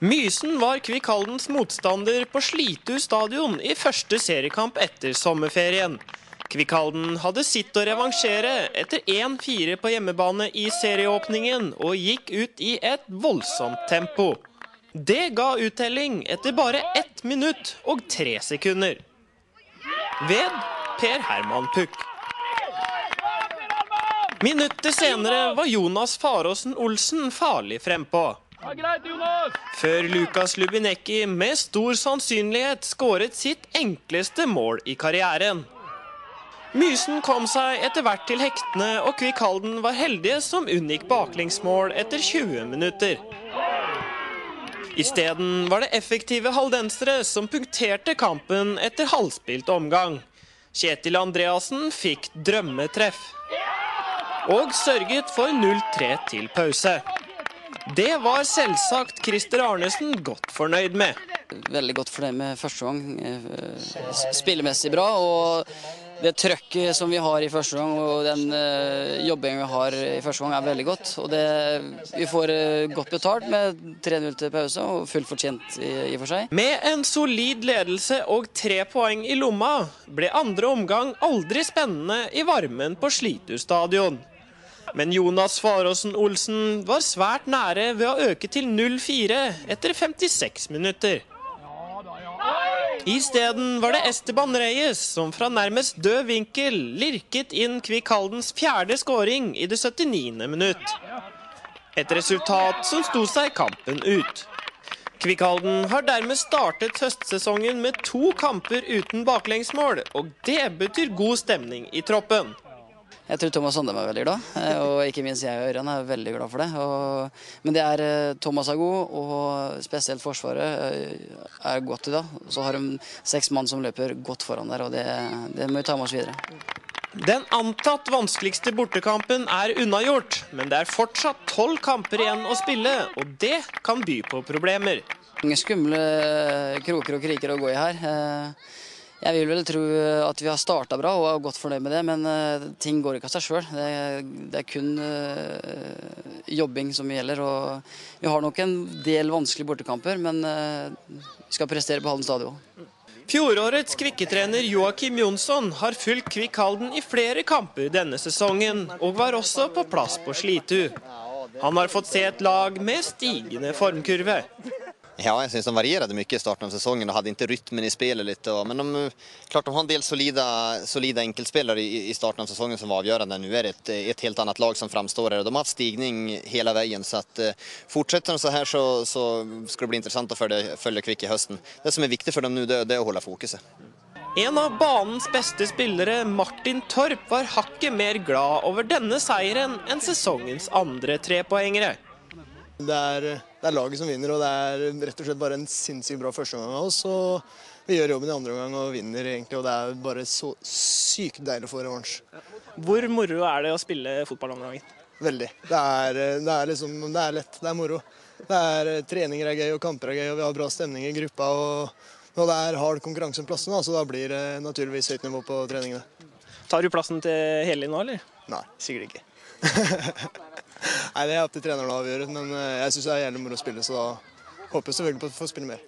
Mysen var Kvikk Haldens motstander på Slitu stadion i første seriekamp etter sommerferien. Kvikk Halden hadde sitt å revansjere etter 1-4 på hjemmebane i serieåpningen, og gikk ut i et voldsomt tempo. Det ga uttelling etter bare ett minutt og tre sekunder. Ved Per Herman Puck. Minuttet senere var Jonas Faråsen Olsen farlig frempå. Før Lukas Lubinecki med stor sannsynlighet skåret sitt enkleste mål i karrieren. Mysen kom seg etter hvert til hektene, og Kvikk Halden var heldige som unngikk baklengsmål etter 20 minutter. Isteden var det effektive haldensere som punkterte kampen etter halvspilt omgang. Kjetil Andreassen fikk drømmetreff. Og sørget for 0-3 til pause. Det var selvsagt Christer Arnesen godt fornøyd med. Veldig godt fornøyd med første gang. Eh, spillemessig bra. og det trøkket som vi har i første gang og den uh, jobbingen vi har i første gang, er veldig godt. Og det, vi får uh, godt betalt med 3-0 til pause, og fullt fortjent i, i for seg. Med en solid ledelse og tre poeng i lomma ble andre omgang aldri spennende i varmen på Slitu stadion. Men Jonas Faråsen Olsen var svært nære ved å øke til 0-4 etter 56 minutter. Isteden var det Esteban Reyes som fra nærmest død vinkel lirket inn Kvikk Haldens fjerde skåring i det 79. minutt. Et resultat som sto seg kampen ut. Kvikk Halden har dermed startet høstsesongen med to kamper uten baklengsmål, og det betyr god stemning i troppen. Jeg tror Thomas Sandem er veldig glad, eh, og ikke minst jeg og Ørjan er veldig glad for det. Og, men det er eh, Thomas er god, og spesielt Forsvaret eh, er godt i dag. Så har de seks mann som løper godt foran der, og det, det må vi ta med oss videre. Den antatt vanskeligste bortekampen er unnagjort, men det er fortsatt tolv kamper igjen å spille, og det kan by på problemer. Mange skumle kroker og kriker å gå i her. Jeg vil vel tro at vi har starta bra og er godt fornøyd med det, men uh, ting går ikke av seg sjøl. Det, det, er kun uh, jobbing som gjelder. og Vi har nok en del vanskelige bortekamper, men uh, vi skal prestere på Halden stadion. Fjorårets kvikketrener Joakim Jonsson har fulgt Kvikk Halden i flere kamper denne sesongen, og var også på plass på Slitu. Han har fått se et lag med stigende formkurve. Ja, jag syns de varierade mycket i starten av säsongen och hade inte rytmen i spelet lite. Men de, klart de har en del solida, solida enkeltspelare i, i starten av säsongen som var avgörande. Nu är det ett, ett helt annat lag som framstår här. De har haft stigning hela vägen. Så att, eh, de så här så, så ska det bli intressant att följa, följa Kvick i hösten. Det som är viktigt för dem nu det, det är att hålla fokuset. En av banens beste spillere, Martin Torp, var hakket mer glad over denne seieren enn sesongens andre trepoengere. Det er, det er, laget som vinner, og det er rett og slett bare en sinnssykt bra førsteomgang av oss. Og vi gjør jobben i andre omgang og vinner, egentlig. Og det er bare så sykt deilig å få revansj. Hvor moro er det å spille fotball om dagen? Veldig. Det er, det er, liksom, det er lett. Det er moro. Det er, treninger er gøy, og kamper er gøy, og vi har bra stemning i gruppa. og Når det er hard konkurranse om plassene, så da blir det naturligvis høyt nivå på treningene. Tar du plassen til Heli nå, eller? Nei, sikkert ikke. Nei, Det er opp til treneren å avgjøre, men eh, jeg syns det er jævlig moro å spille, så da håper jeg selvfølgelig på å få spille mer.